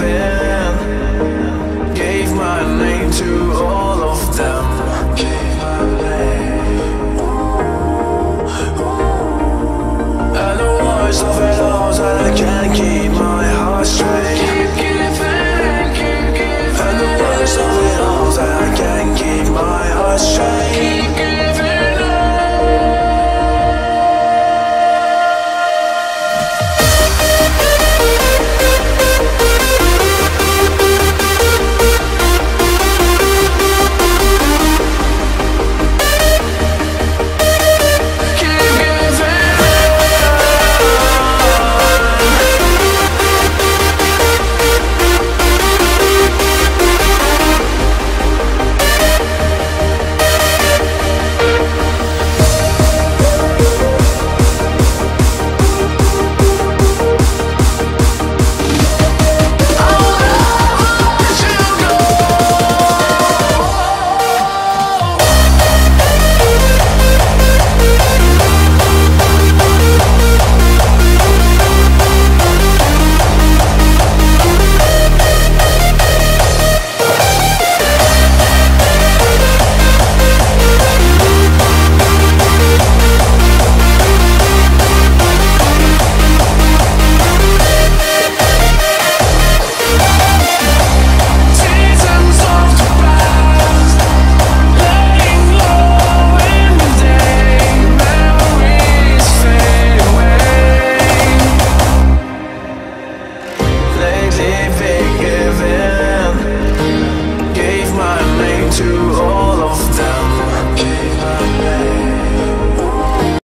living